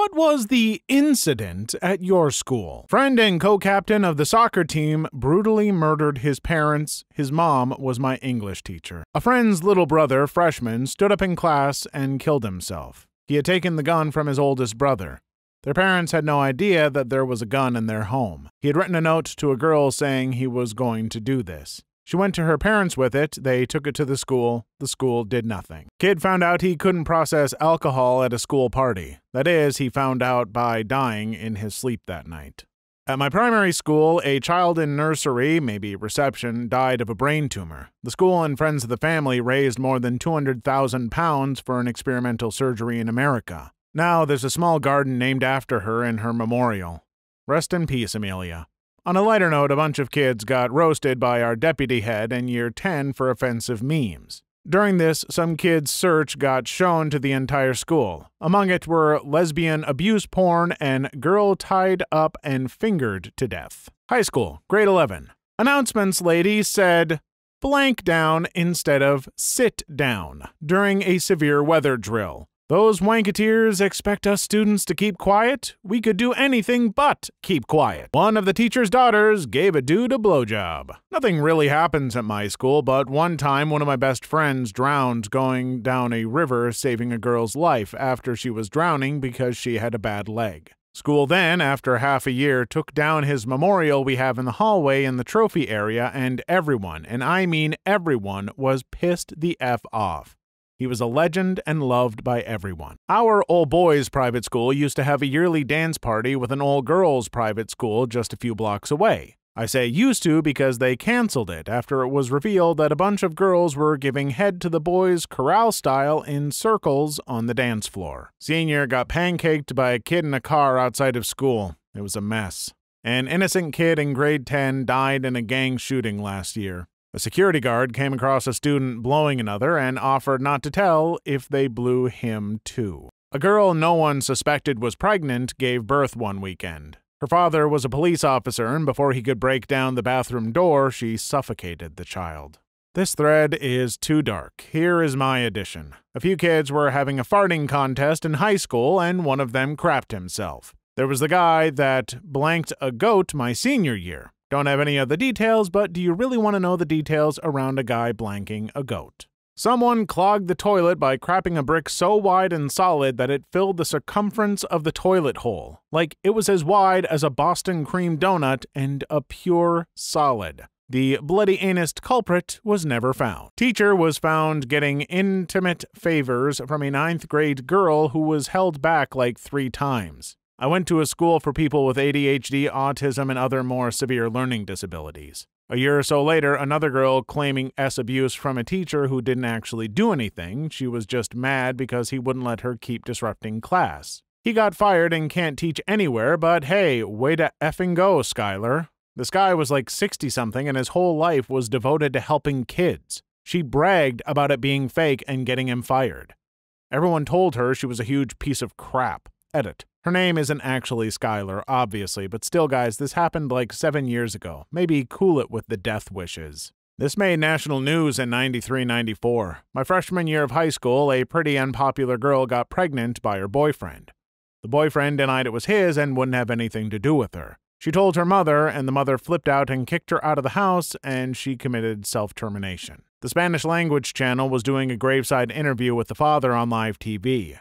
What was the incident at your school? Friend and co captain of the soccer team brutally murdered his parents. His mom was my English teacher. A friend's little brother, freshman, stood up in class and killed himself. He had taken the gun from his oldest brother. Their parents had no idea that there was a gun in their home. He had written a note to a girl saying he was going to do this. She went to her parents with it. They took it to the school. The school did nothing. Kid found out he couldn't process alcohol at a school party. That is, he found out by dying in his sleep that night. At my primary school, a child in nursery, maybe reception, died of a brain tumor. The school and friends of the family raised more than 200,000 pounds for an experimental surgery in America. Now there's a small garden named after her in her memorial. Rest in peace, Amelia. On a lighter note, a bunch of kids got roasted by our deputy head in year 10 for offensive memes. During this, some kids' search got shown to the entire school. Among it were lesbian abuse porn and girl tied up and fingered to death. High school, grade 11. Announcements lady said, blank down instead of sit down during a severe weather drill. Those wanketeers expect us students to keep quiet? We could do anything but keep quiet. One of the teacher's daughters gave a dude a blowjob. Nothing really happens at my school, but one time one of my best friends drowned going down a river saving a girl's life after she was drowning because she had a bad leg. School then, after half a year, took down his memorial we have in the hallway in the trophy area, and everyone, and I mean everyone, was pissed the F off. He was a legend and loved by everyone. Our all boys private school used to have a yearly dance party with an all girls private school just a few blocks away. I say used to because they canceled it after it was revealed that a bunch of girls were giving head to the boys chorale style in circles on the dance floor. Senior got pancaked by a kid in a car outside of school. It was a mess. An innocent kid in grade 10 died in a gang shooting last year. A security guard came across a student blowing another and offered not to tell if they blew him too. A girl no one suspected was pregnant gave birth one weekend. Her father was a police officer, and before he could break down the bathroom door, she suffocated the child. This thread is too dark. Here is my addition. A few kids were having a farting contest in high school, and one of them crapped himself. There was the guy that blanked a goat my senior year. Don't have any of the details, but do you really want to know the details around a guy blanking a goat? Someone clogged the toilet by crapping a brick so wide and solid that it filled the circumference of the toilet hole, like it was as wide as a Boston cream donut and a pure solid. The bloody anus culprit was never found. Teacher was found getting intimate favors from a ninth grade girl who was held back like three times. I went to a school for people with ADHD, autism, and other more severe learning disabilities. A year or so later, another girl claiming S abuse from a teacher who didn't actually do anything. She was just mad because he wouldn't let her keep disrupting class. He got fired and can't teach anywhere, but hey, way to effing go, Skylar. This guy was like 60 something and his whole life was devoted to helping kids. She bragged about it being fake and getting him fired. Everyone told her she was a huge piece of crap. Edit. Her name isn't actually Skylar, obviously, but still, guys, this happened like seven years ago. Maybe cool it with the death wishes. This made national news in 93 94. My freshman year of high school, a pretty unpopular girl got pregnant by her boyfriend. The boyfriend denied it was his and wouldn't have anything to do with her. She told her mother, and the mother flipped out and kicked her out of the house, and she committed self termination. The Spanish language channel was doing a graveside interview with the father on live TV.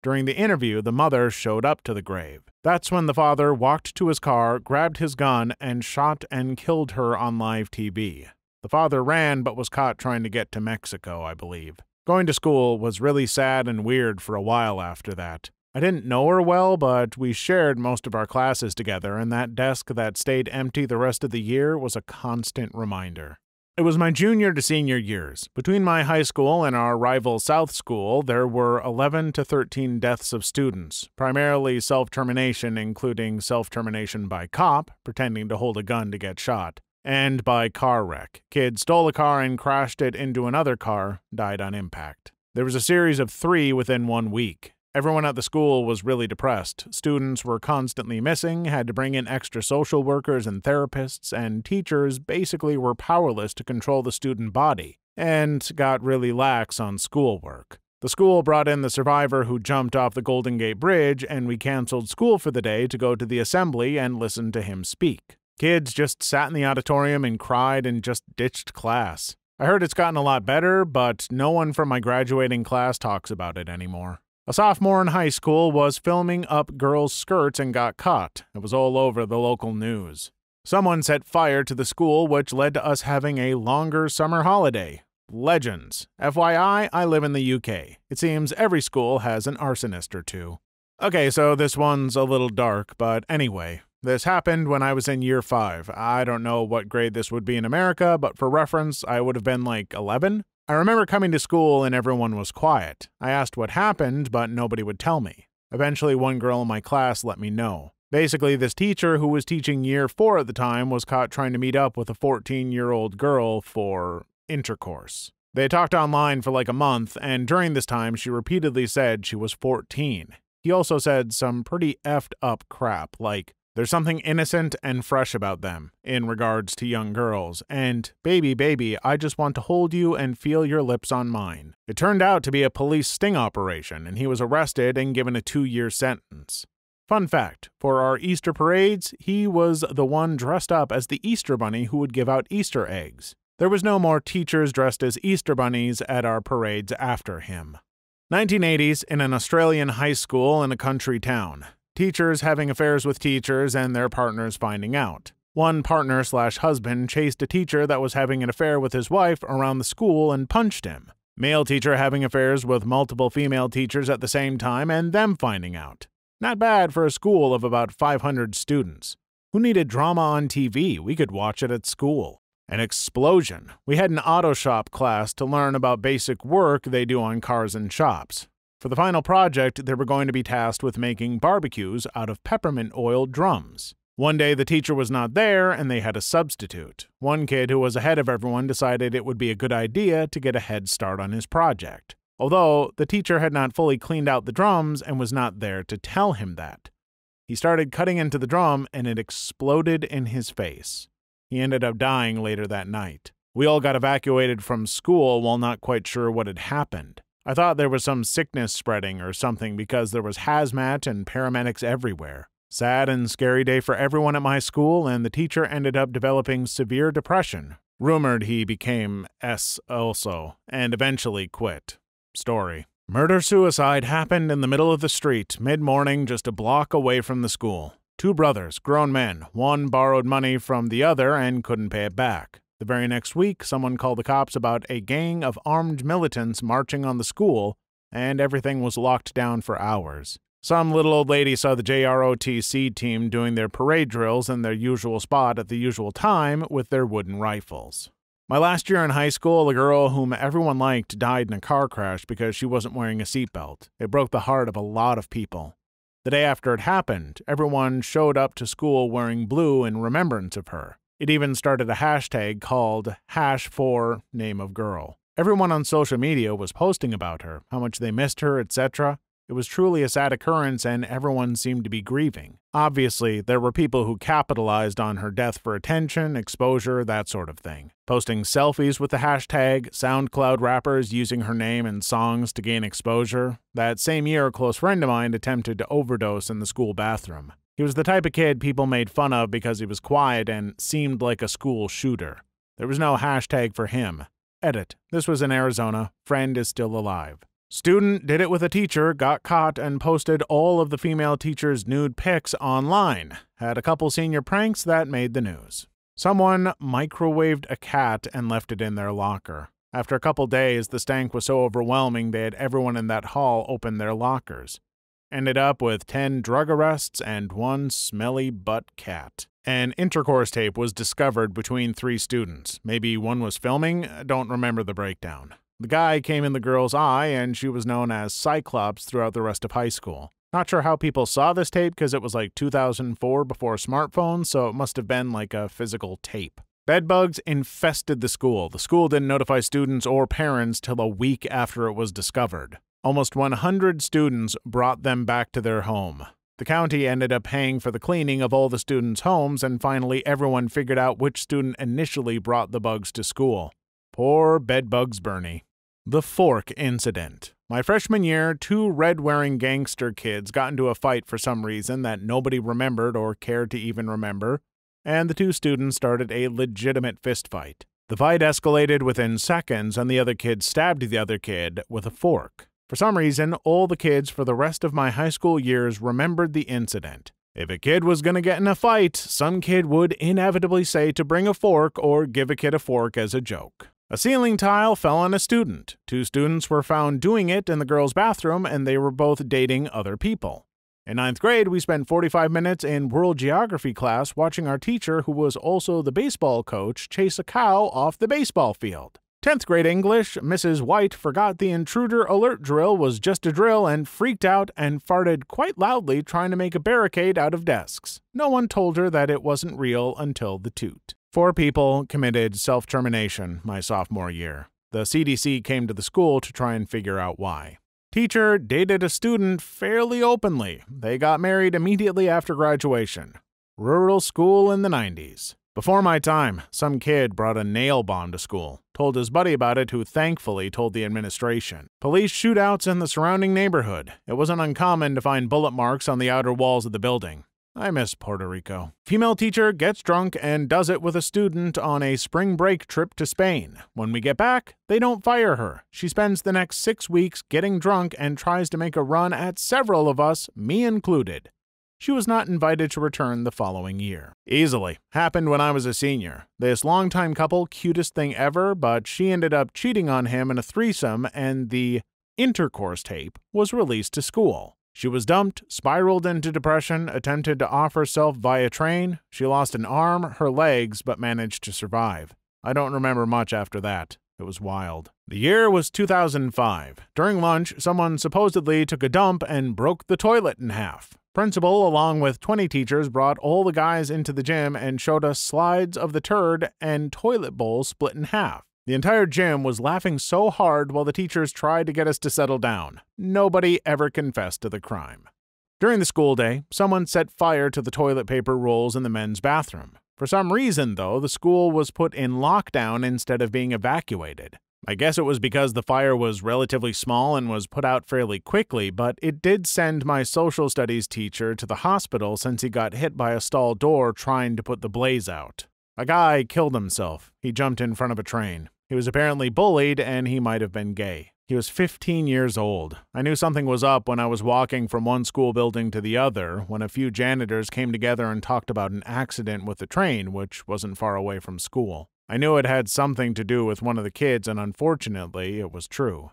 During the interview, the mother showed up to the grave. That's when the father walked to his car, grabbed his gun, and shot and killed her on live TV. The father ran but was caught trying to get to Mexico, I believe. Going to school was really sad and weird for a while after that. I didn't know her well, but we shared most of our classes together, and that desk that stayed empty the rest of the year was a constant reminder. It was my junior to senior years. Between my high school and our rival South School, there were 11 to 13 deaths of students, primarily self termination, including self termination by cop, pretending to hold a gun to get shot, and by car wreck. Kid stole a car and crashed it into another car, died on impact. There was a series of three within one week. Everyone at the school was really depressed. Students were constantly missing, had to bring in extra social workers and therapists, and teachers basically were powerless to control the student body and got really lax on schoolwork. The school brought in the survivor who jumped off the Golden Gate Bridge, and we canceled school for the day to go to the assembly and listen to him speak. Kids just sat in the auditorium and cried and just ditched class. I heard it's gotten a lot better, but no one from my graduating class talks about it anymore. A sophomore in high school was filming up girls' skirts and got caught. It was all over the local news. Someone set fire to the school, which led to us having a longer summer holiday. Legends. FYI, I live in the UK. It seems every school has an arsonist or two. Okay, so this one's a little dark, but anyway, this happened when I was in year 5. I don't know what grade this would be in America, but for reference, I would have been like 11. I remember coming to school and everyone was quiet. I asked what happened, but nobody would tell me. Eventually, one girl in my class let me know. Basically, this teacher who was teaching year 4 at the time was caught trying to meet up with a 14 year old girl for intercourse. They talked online for like a month, and during this time, she repeatedly said she was 14. He also said some pretty effed up crap, like, there's something innocent and fresh about them in regards to young girls, and baby, baby, I just want to hold you and feel your lips on mine. It turned out to be a police sting operation, and he was arrested and given a two year sentence. Fun fact for our Easter parades, he was the one dressed up as the Easter Bunny who would give out Easter eggs. There was no more teachers dressed as Easter bunnies at our parades after him. 1980s in an Australian high school in a country town. Teachers having affairs with teachers and their partners finding out. One partner slash husband chased a teacher that was having an affair with his wife around the school and punched him. Male teacher having affairs with multiple female teachers at the same time and them finding out. Not bad for a school of about 500 students. Who needed drama on TV? We could watch it at school. An explosion. We had an auto shop class to learn about basic work they do on cars and shops. For the final project, they were going to be tasked with making barbecues out of peppermint oil drums. One day the teacher was not there and they had a substitute. One kid who was ahead of everyone decided it would be a good idea to get a head start on his project. Although the teacher had not fully cleaned out the drums and was not there to tell him that. He started cutting into the drum and it exploded in his face. He ended up dying later that night. We all got evacuated from school while not quite sure what had happened. I thought there was some sickness spreading or something because there was hazmat and paramedics everywhere. Sad and scary day for everyone at my school, and the teacher ended up developing severe depression. Rumored he became S also, and eventually quit. Story. Murder suicide happened in the middle of the street, mid morning, just a block away from the school. Two brothers, grown men. One borrowed money from the other and couldn't pay it back. The very next week, someone called the cops about a gang of armed militants marching on the school, and everything was locked down for hours. Some little old lady saw the JROTC team doing their parade drills in their usual spot at the usual time with their wooden rifles. My last year in high school, a girl whom everyone liked died in a car crash because she wasn't wearing a seatbelt. It broke the heart of a lot of people. The day after it happened, everyone showed up to school wearing blue in remembrance of her. It even started a hashtag called hash for name of girl. Everyone on social media was posting about her, how much they missed her, etc. It was truly a sad occurrence, and everyone seemed to be grieving. Obviously, there were people who capitalized on her death for attention, exposure, that sort of thing. Posting selfies with the hashtag, SoundCloud rappers using her name in songs to gain exposure. That same year, a close friend of mine attempted to overdose in the school bathroom. He was the type of kid people made fun of because he was quiet and seemed like a school shooter. There was no hashtag for him. Edit. This was in Arizona. Friend is still alive. Student did it with a teacher, got caught, and posted all of the female teacher's nude pics online. Had a couple senior pranks that made the news. Someone microwaved a cat and left it in their locker. After a couple days, the stank was so overwhelming they had everyone in that hall open their lockers. Ended up with 10 drug arrests and one smelly butt cat. An intercourse tape was discovered between three students. Maybe one was filming, don't remember the breakdown. The guy came in the girl's eye, and she was known as Cyclops throughout the rest of high school. Not sure how people saw this tape because it was like 2004 before smartphones, so it must have been like a physical tape. Bedbugs infested the school. The school didn't notify students or parents till a week after it was discovered. Almost 100 students brought them back to their home. The county ended up paying for the cleaning of all the students' homes, and finally, everyone figured out which student initially brought the bugs to school. Poor Bedbugs Bernie. The Fork Incident. My freshman year, two red wearing gangster kids got into a fight for some reason that nobody remembered or cared to even remember, and the two students started a legitimate fistfight. The fight escalated within seconds, and the other kid stabbed the other kid with a fork. For some reason, all the kids for the rest of my high school years remembered the incident. If a kid was going to get in a fight, some kid would inevitably say to bring a fork or give a kid a fork as a joke. A ceiling tile fell on a student. Two students were found doing it in the girls' bathroom, and they were both dating other people. In ninth grade, we spent 45 minutes in world geography class watching our teacher, who was also the baseball coach, chase a cow off the baseball field. 10th grade English, Mrs. White forgot the intruder alert drill was just a drill and freaked out and farted quite loudly trying to make a barricade out of desks. No one told her that it wasn't real until the toot. Four people committed self termination my sophomore year. The CDC came to the school to try and figure out why. Teacher dated a student fairly openly. They got married immediately after graduation. Rural school in the 90s. Before my time, some kid brought a nail bomb to school, told his buddy about it, who thankfully told the administration. Police shootouts in the surrounding neighborhood. It wasn't uncommon to find bullet marks on the outer walls of the building. I miss Puerto Rico. Female teacher gets drunk and does it with a student on a spring break trip to Spain. When we get back, they don't fire her. She spends the next six weeks getting drunk and tries to make a run at several of us, me included. She was not invited to return the following year. Easily. Happened when I was a senior. This longtime couple, cutest thing ever, but she ended up cheating on him in a threesome, and the intercourse tape was released to school. She was dumped, spiraled into depression, attempted to off herself via train. She lost an arm, her legs, but managed to survive. I don't remember much after that. It was wild. The year was 2005. During lunch, someone supposedly took a dump and broke the toilet in half. Principal, along with 20 teachers, brought all the guys into the gym and showed us slides of the turd and toilet bowl split in half. The entire gym was laughing so hard while the teachers tried to get us to settle down. Nobody ever confessed to the crime. During the school day, someone set fire to the toilet paper rolls in the men's bathroom. For some reason, though, the school was put in lockdown instead of being evacuated. I guess it was because the fire was relatively small and was put out fairly quickly, but it did send my social studies teacher to the hospital since he got hit by a stall door trying to put the blaze out. A guy killed himself. He jumped in front of a train. He was apparently bullied and he might have been gay. He was 15 years old. I knew something was up when I was walking from one school building to the other when a few janitors came together and talked about an accident with the train, which wasn't far away from school. I knew it had something to do with one of the kids, and unfortunately, it was true.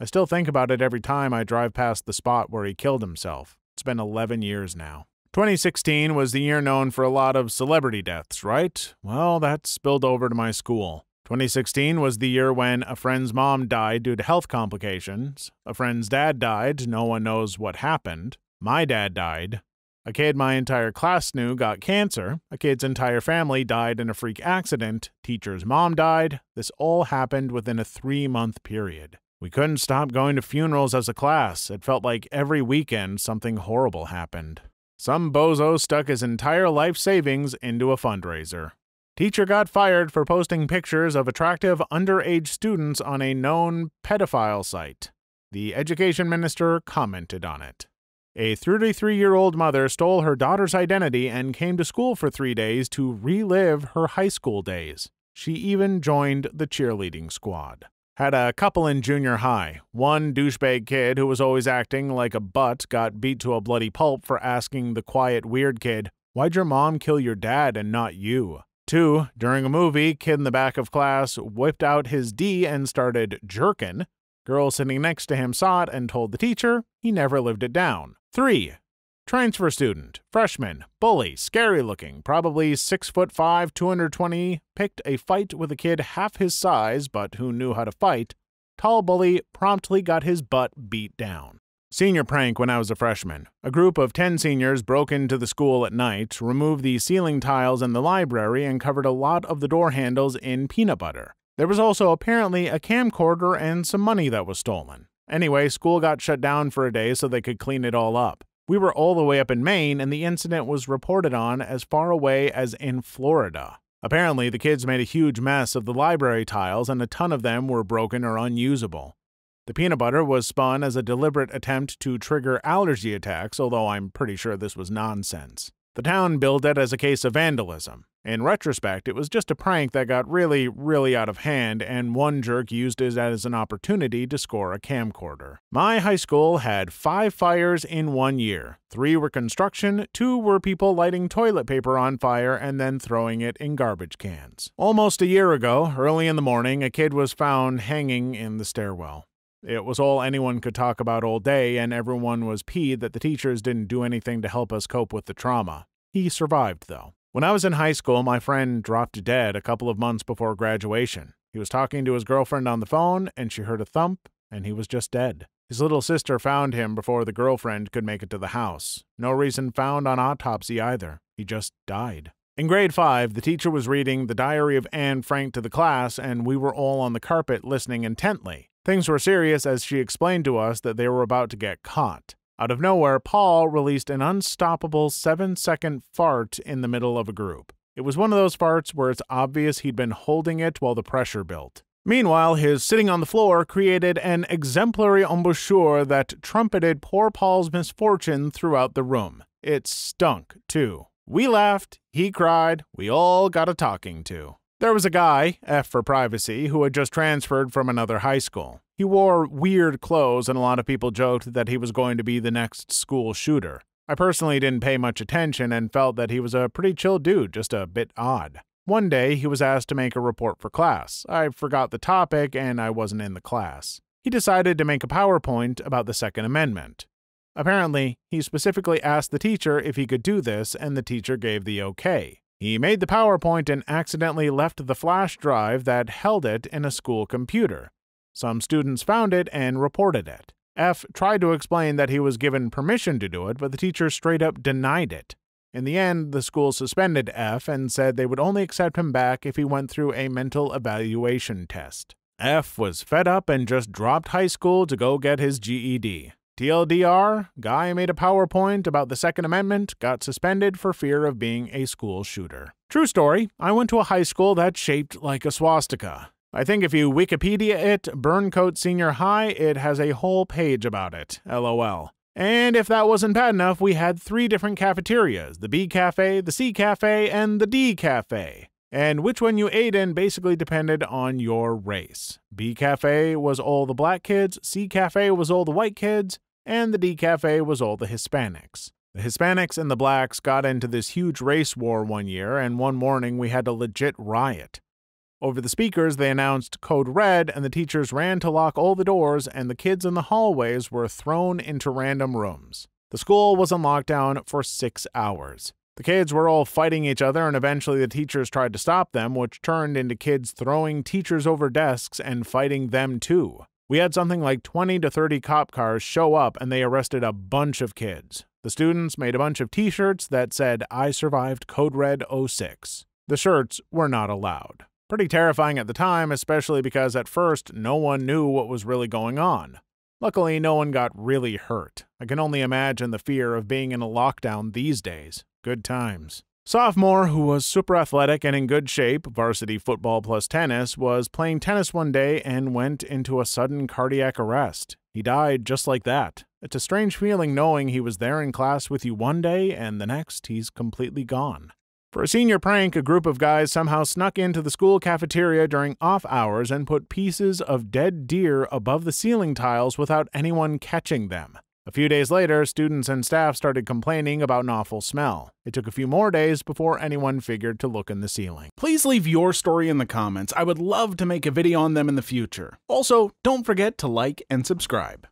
I still think about it every time I drive past the spot where he killed himself. It's been 11 years now. 2016 was the year known for a lot of celebrity deaths, right? Well, that spilled over to my school. 2016 was the year when a friend's mom died due to health complications. A friend's dad died, no one knows what happened. My dad died. A kid my entire class knew got cancer. A kid's entire family died in a freak accident. Teacher's mom died. This all happened within a three month period. We couldn't stop going to funerals as a class. It felt like every weekend something horrible happened. Some bozo stuck his entire life savings into a fundraiser. Teacher got fired for posting pictures of attractive underage students on a known pedophile site. The education minister commented on it. A 33 year old mother stole her daughter's identity and came to school for three days to relive her high school days. She even joined the cheerleading squad. Had a couple in junior high. One douchebag kid who was always acting like a butt got beat to a bloody pulp for asking the quiet, weird kid, Why'd your mom kill your dad and not you? Two, during a movie, kid in the back of class whipped out his D and started jerkin'. Girl sitting next to him saw it and told the teacher he never lived it down. Three, transfer student, freshman, bully, scary looking, probably six foot five, 220, picked a fight with a kid half his size but who knew how to fight. Tall bully promptly got his butt beat down. Senior prank when I was a freshman. A group of 10 seniors broke into the school at night, removed the ceiling tiles in the library, and covered a lot of the door handles in peanut butter. There was also apparently a camcorder and some money that was stolen. Anyway, school got shut down for a day so they could clean it all up. We were all the way up in Maine, and the incident was reported on as far away as in Florida. Apparently, the kids made a huge mess of the library tiles, and a ton of them were broken or unusable. The peanut butter was spun as a deliberate attempt to trigger allergy attacks, although I'm pretty sure this was nonsense. The town billed it as a case of vandalism. In retrospect, it was just a prank that got really, really out of hand, and one jerk used it as an opportunity to score a camcorder. My high school had five fires in one year. Three were construction, two were people lighting toilet paper on fire and then throwing it in garbage cans. Almost a year ago, early in the morning, a kid was found hanging in the stairwell. It was all anyone could talk about all day, and everyone was peed that the teachers didn't do anything to help us cope with the trauma. He survived, though. When I was in high school, my friend dropped dead a couple of months before graduation. He was talking to his girlfriend on the phone, and she heard a thump, and he was just dead. His little sister found him before the girlfriend could make it to the house. No reason found on autopsy either. He just died. In grade 5, the teacher was reading The Diary of Anne Frank to the class, and we were all on the carpet listening intently. Things were serious as she explained to us that they were about to get caught. Out of nowhere, Paul released an unstoppable seven second fart in the middle of a group. It was one of those farts where it's obvious he'd been holding it while the pressure built. Meanwhile, his sitting on the floor created an exemplary embouchure that trumpeted poor Paul's misfortune throughout the room. It stunk, too. We laughed, he cried, we all got a talking to. There was a guy, F for privacy, who had just transferred from another high school. He wore weird clothes, and a lot of people joked that he was going to be the next school shooter. I personally didn't pay much attention and felt that he was a pretty chill dude, just a bit odd. One day, he was asked to make a report for class. I forgot the topic, and I wasn't in the class. He decided to make a PowerPoint about the Second Amendment. Apparently, he specifically asked the teacher if he could do this, and the teacher gave the okay. He made the PowerPoint and accidentally left the flash drive that held it in a school computer. Some students found it and reported it. F tried to explain that he was given permission to do it, but the teacher straight up denied it. In the end, the school suspended F and said they would only accept him back if he went through a mental evaluation test. F was fed up and just dropped high school to go get his GED. TLDR, guy made a PowerPoint about the Second Amendment, got suspended for fear of being a school shooter. True story, I went to a high school that's shaped like a swastika. I think if you Wikipedia it, Burncoat Senior High, it has a whole page about it. LOL. And if that wasn't bad enough, we had three different cafeterias the B Cafe, the C Cafe, and the D Cafe. And which one you ate in basically depended on your race. B Cafe was all the black kids, C Cafe was all the white kids, and the D Cafe was all the Hispanics. The Hispanics and the blacks got into this huge race war one year, and one morning we had a legit riot. Over the speakers, they announced Code Red, and the teachers ran to lock all the doors, and the kids in the hallways were thrown into random rooms. The school was on lockdown for six hours. The kids were all fighting each other, and eventually the teachers tried to stop them, which turned into kids throwing teachers over desks and fighting them too. We had something like 20 to 30 cop cars show up and they arrested a bunch of kids. The students made a bunch of t shirts that said, I survived Code Red 06. The shirts were not allowed. Pretty terrifying at the time, especially because at first no one knew what was really going on. Luckily, no one got really hurt. I can only imagine the fear of being in a lockdown these days. Good times. Sophomore, who was super athletic and in good shape, varsity football plus tennis, was playing tennis one day and went into a sudden cardiac arrest. He died just like that. It's a strange feeling knowing he was there in class with you one day and the next he's completely gone. For a senior prank, a group of guys somehow snuck into the school cafeteria during off hours and put pieces of dead deer above the ceiling tiles without anyone catching them. A few days later, students and staff started complaining about an awful smell. It took a few more days before anyone figured to look in the ceiling. Please leave your story in the comments. I would love to make a video on them in the future. Also, don't forget to like and subscribe.